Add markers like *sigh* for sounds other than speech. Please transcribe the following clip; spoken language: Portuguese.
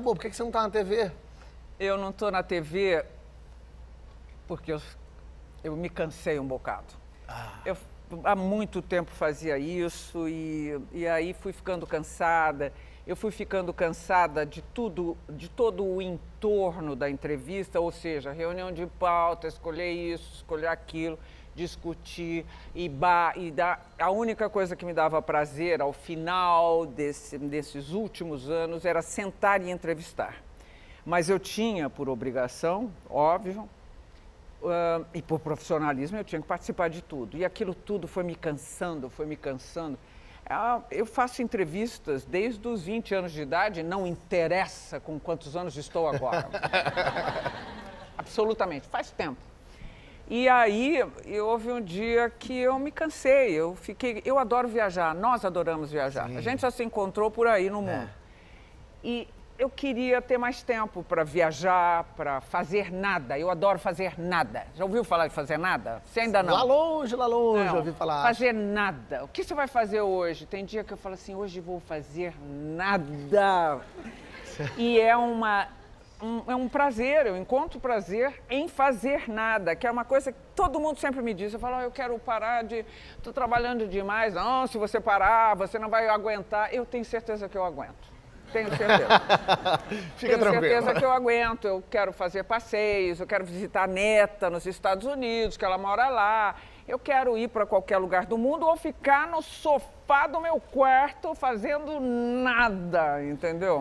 Acabou, por que você não tá na TV? Eu não estou na TV porque eu, eu me cansei um bocado. Ah. Eu há muito tempo fazia isso e, e aí fui ficando cansada. Eu fui ficando cansada de tudo, de todo o entorno da entrevista, ou seja, reunião de pauta, escolher isso, escolher aquilo, discutir e, e dar, a única coisa que me dava prazer ao final desse, desses últimos anos era sentar e entrevistar. Mas eu tinha por obrigação, óbvio, uh, e por profissionalismo eu tinha que participar de tudo. E aquilo tudo foi me cansando, foi me cansando. Uh, eu faço entrevistas desde os 20 anos de idade, não interessa com quantos anos estou agora. *laughs* Absolutamente, faz tempo. E aí houve um dia que eu me cansei, eu fiquei, eu adoro viajar, nós adoramos viajar. Sim. A gente já se encontrou por aí no mundo. É. E eu queria ter mais tempo para viajar, para fazer nada. Eu adoro fazer nada. Já ouviu falar de fazer nada? Você ainda não? Lá longe, lá longe, não, ouvi falar. Fazer nada. O que você vai fazer hoje? Tem dia que eu falo assim, hoje vou fazer nada. *laughs* e é uma um, é um prazer, eu encontro prazer em fazer nada, que é uma coisa que todo mundo sempre me diz. Eu falo, oh, eu quero parar de. estou trabalhando demais. Não, se você parar, você não vai aguentar. Eu tenho certeza que eu aguento. Tenho certeza. *laughs* Fica Tenho tranquilo. certeza que eu aguento. Eu quero fazer passeios, eu quero visitar a neta nos Estados Unidos, que ela mora lá. Eu quero ir para qualquer lugar do mundo ou ficar no sofá do meu quarto fazendo nada, entendeu?